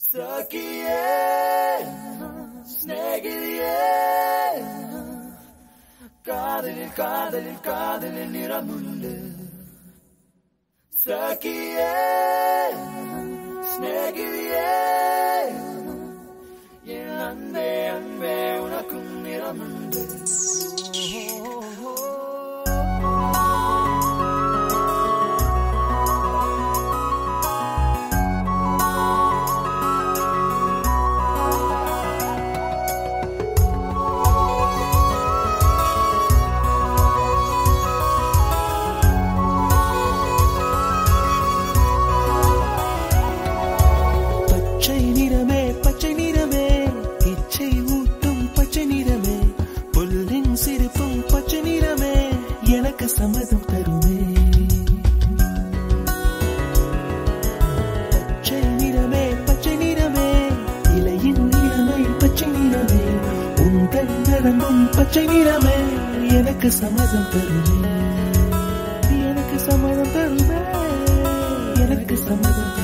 Stuck in. The air, snake in the air കാതലിൽ കാതലിൽ കാതലിൽ നിറമുണ്ട് സഖിയേ സ്നേഹിതയേ അൻപേ അൻപേ ഉണക്കും നിറമുണ്ട് வழங்கும் பச்சை நிறமே. எனக்கு சம்மதம் தருவே எனக்கு சம்மதம் தருவே எனக்கு சம்மதம்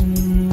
Thank you.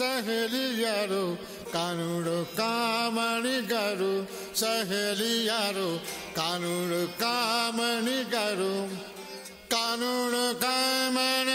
ಸಹಲಿಯರು ಕಾನೂಡು ಕಾಮಣಿಗರು ಸಹಲಿಯರು ಕಾನೂಡು ಕಾಮಣಿಗರು. ಕಾನೂಡು ಕಾಮಣ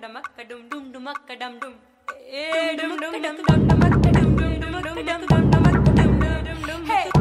đầm mắt cả đùng đùng đùng mắt cả đầm đùng ê đùng đùng đùng đùng đùng mắt cả đùng đùng đùng đùng đùng đùng đùng mắt cả đùng đùng đùng hey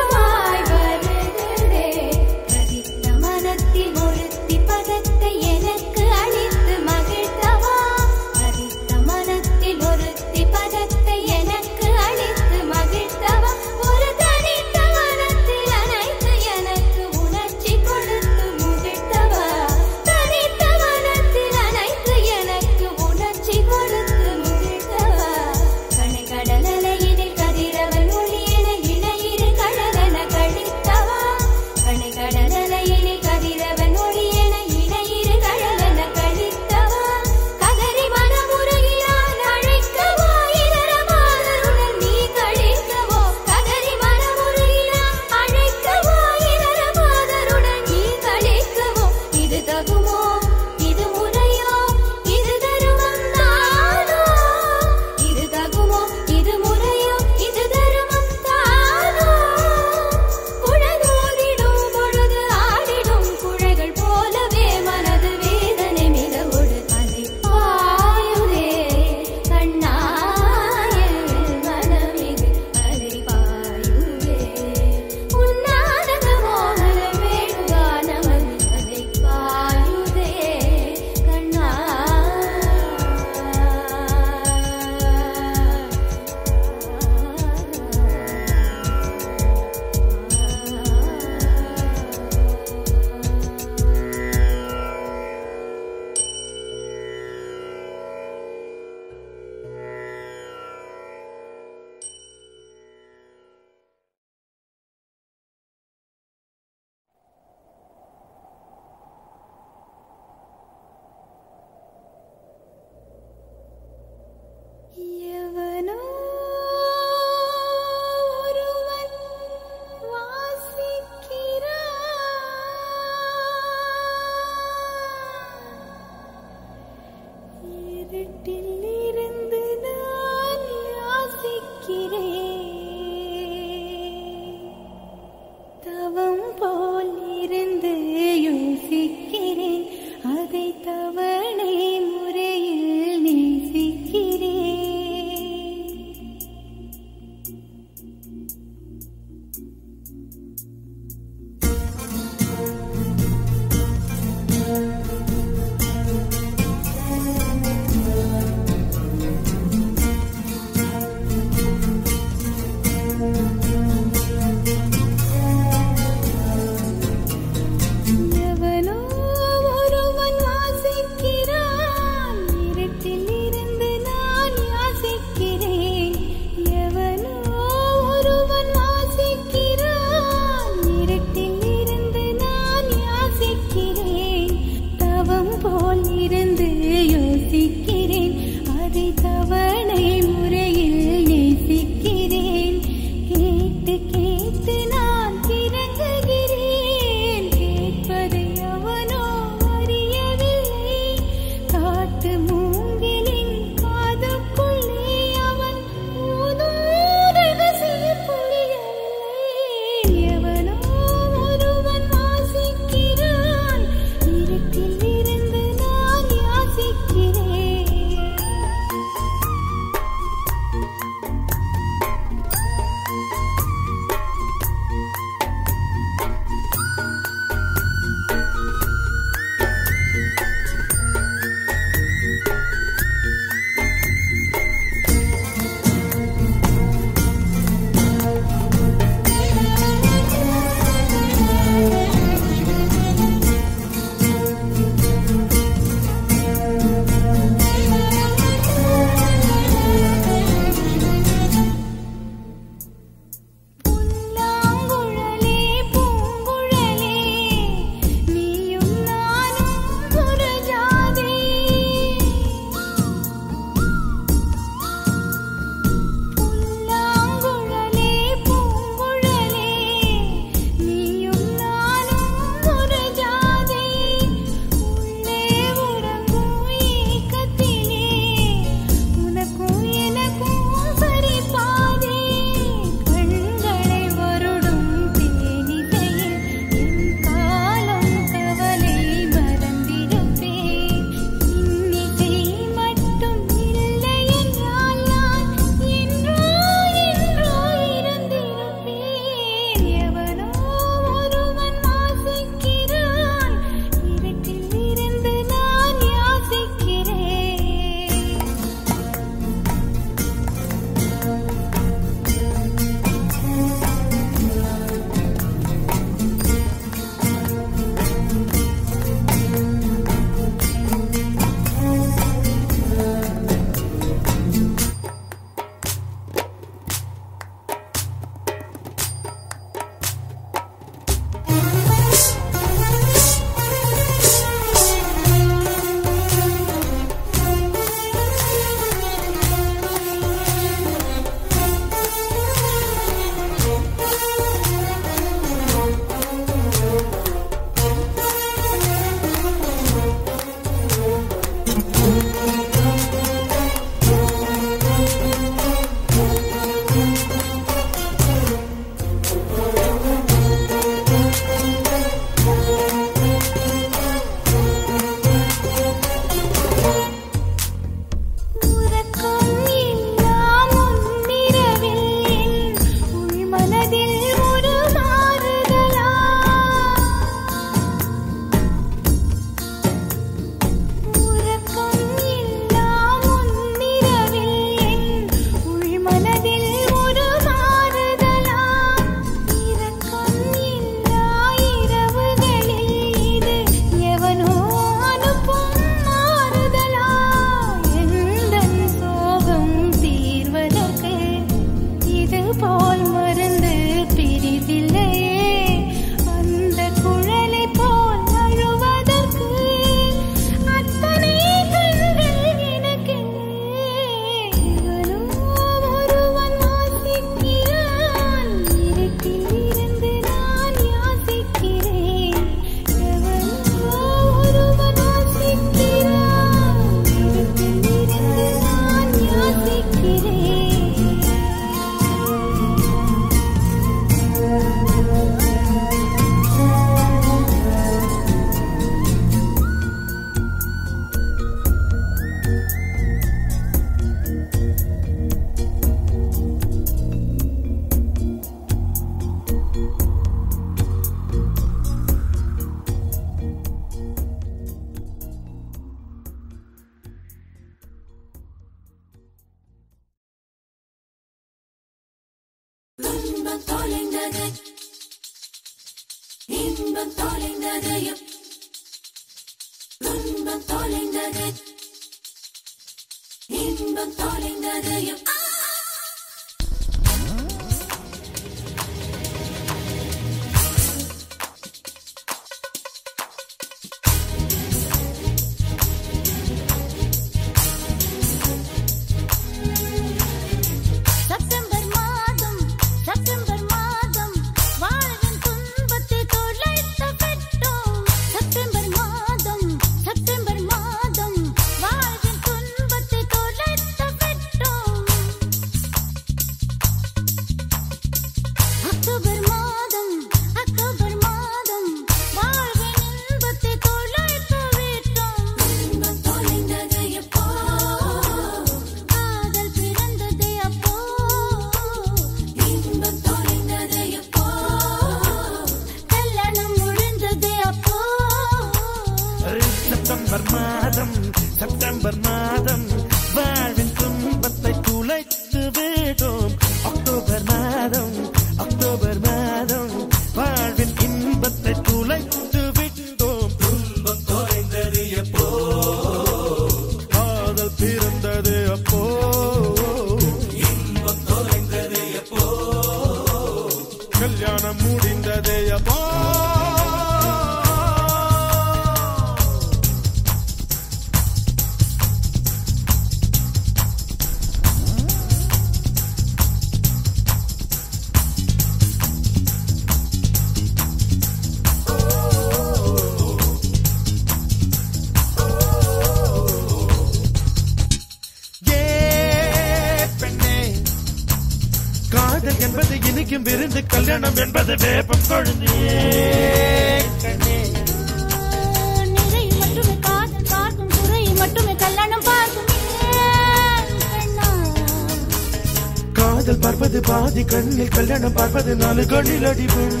கண்ணில் அடிபடும்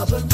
Father.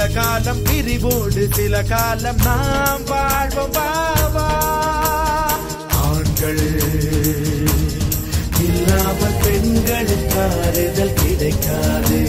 சில காலம் பிரிவோடு சில காலம் நாம் வாழ்வோம். பாவா ஆண்கள் இல்லாமல் பெண்களுக்கு ஆறுதல் கிடைக்காது.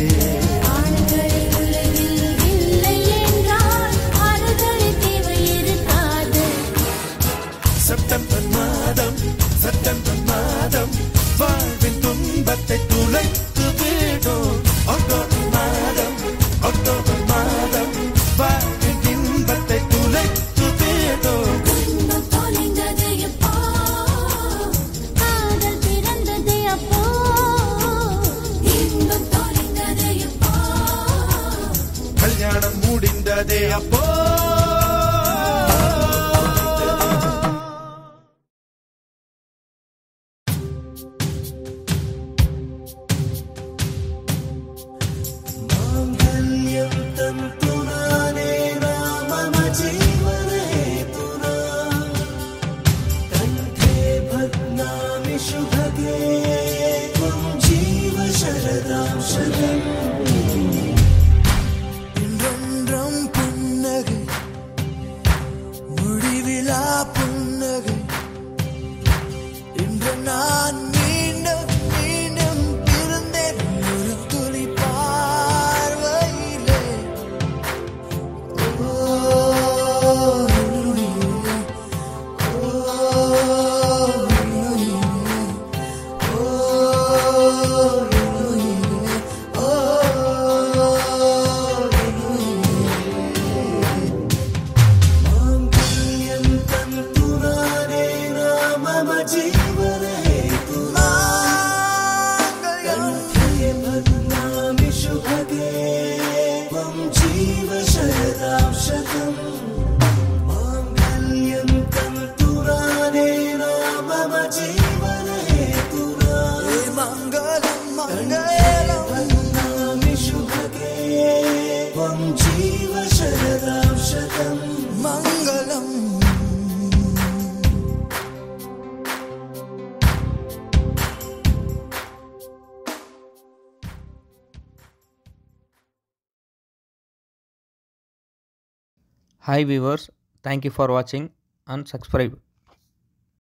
Hi viewers, thank you for watching and subscribe.